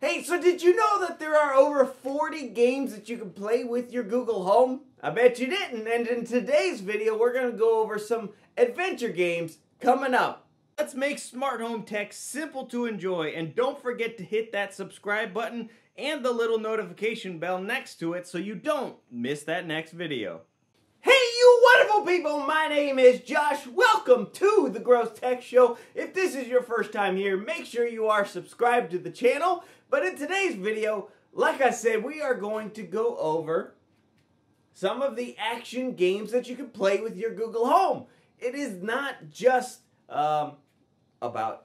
Hey, so did you know that there are over 40 games that you can play with your Google Home? I bet you didn't, and in today's video, we're going to go over some adventure games coming up. Let's make smart home tech simple to enjoy, and don't forget to hit that subscribe button and the little notification bell next to it so you don't miss that next video. Wonderful people! My name is Josh. Welcome to the Gross Tech Show. If this is your first time here, make sure you are subscribed to the channel but in today's video, like I said, we are going to go over some of the action games that you can play with your Google Home. It is not just um, about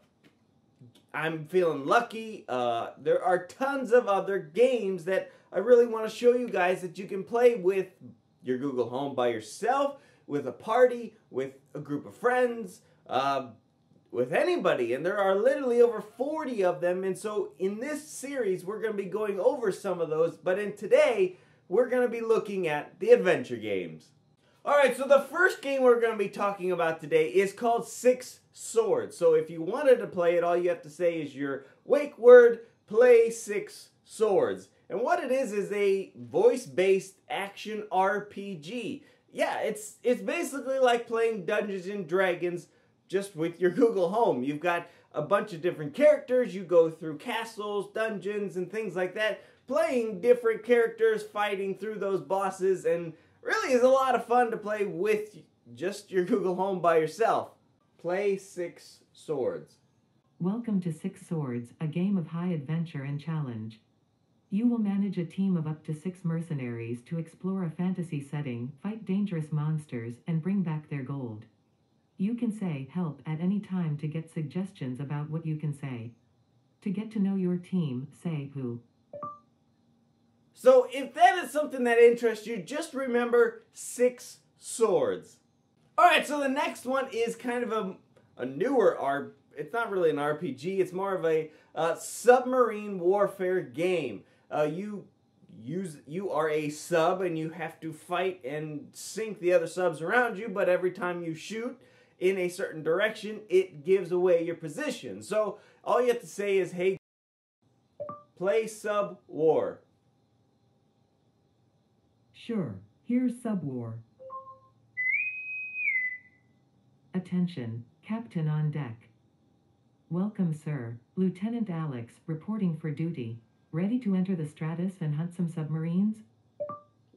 I'm feeling lucky. Uh, there are tons of other games that I really want to show you guys that you can play with your Google Home by yourself, with a party, with a group of friends. Uh, with anybody, and there are literally over 40 of them. And so, in this series, we're going to be going over some of those, but in today, we're going to be looking at the adventure games. All right, so the first game we're going to be talking about today is called Six Swords. So, if you wanted to play it, all you have to say is your wake word, play Six Swords. And what it is is a voice-based action RPG. Yeah, it's it's basically like playing Dungeons and Dragons just with your Google Home. You've got a bunch of different characters. You go through castles, dungeons, and things like that, playing different characters, fighting through those bosses, and really is a lot of fun to play with just your Google Home by yourself. Play Six Swords. Welcome to Six Swords, a game of high adventure and challenge. You will manage a team of up to six mercenaries to explore a fantasy setting, fight dangerous monsters, and bring back their gold. You can say help at any time to get suggestions about what you can say. To get to know your team, say who. So if that is something that interests you, just remember six swords. Alright, so the next one is kind of a, a newer R. It's not really an RPG. It's more of a uh, submarine warfare game. Uh, you use you are a sub and you have to fight and sink the other subs around you. But every time you shoot, in a certain direction, it gives away your position. So all you have to say is, hey, play Sub War. Sure, here's Sub War. Attention, Captain on deck. Welcome, sir. Lieutenant Alex, reporting for duty. Ready to enter the Stratus and hunt some submarines?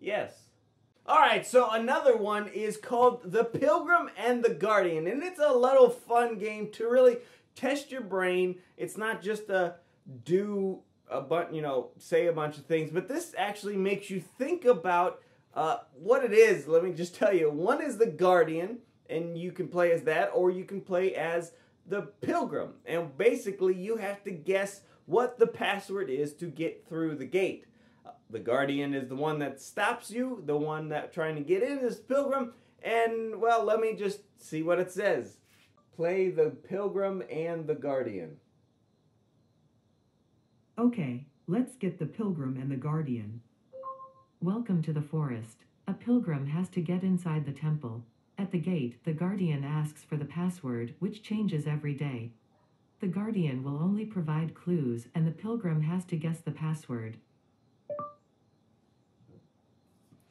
Yes. All right, so another one is called The Pilgrim and the Guardian, and it's a little fun game to really test your brain. It's not just a do a bunch, you know, say a bunch of things, but this actually makes you think about uh, what it is. Let me just tell you. One is the Guardian, and you can play as that, or you can play as the Pilgrim, and basically you have to guess what the password is to get through the gate. Uh, the Guardian is the one that stops you. The one that trying to get in is Pilgrim. And, well, let me just see what it says. Play the Pilgrim and the Guardian. Okay, let's get the Pilgrim and the Guardian. Welcome to the forest. A pilgrim has to get inside the temple. At the gate, the Guardian asks for the password, which changes every day. The Guardian will only provide clues, and the pilgrim has to guess the password.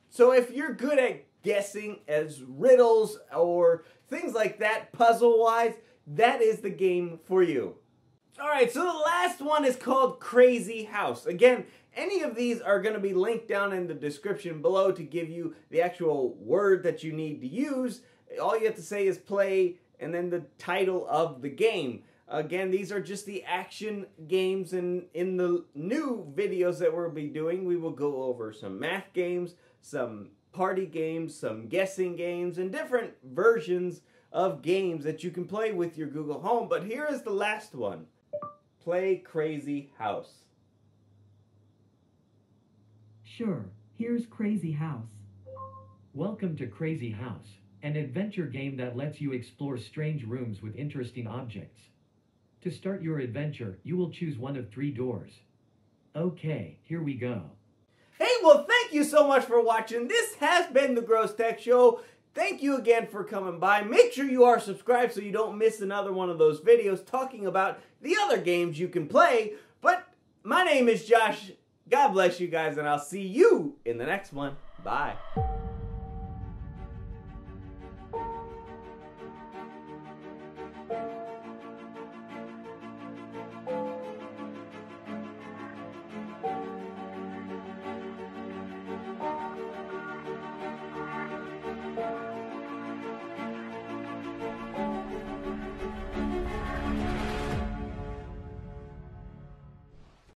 So if you're good at guessing as riddles or things like that, puzzle wise, that is the game for you. Alright, so the last one is called Crazy House. Again, any of these are going to be linked down in the description below to give you the actual word that you need to use. All you have to say is play and then the title of the game. Again, these are just the action games, and in the new videos that we'll be doing, we will go over some math games, some party games, some guessing games, and different versions of games that you can play with your Google Home. But here is the last one. Play Crazy House. Sure, here's Crazy House. Welcome to Crazy House, an adventure game that lets you explore strange rooms with interesting objects. To start your adventure, you will choose one of three doors. Okay, here we go. Hey, well, thank you so much for watching. This has been the Gross Tech Show. Thank you again for coming by. Make sure you are subscribed so you don't miss another one of those videos talking about the other games you can play. But my name is Josh. God bless you guys, and I'll see you in the next one. Bye.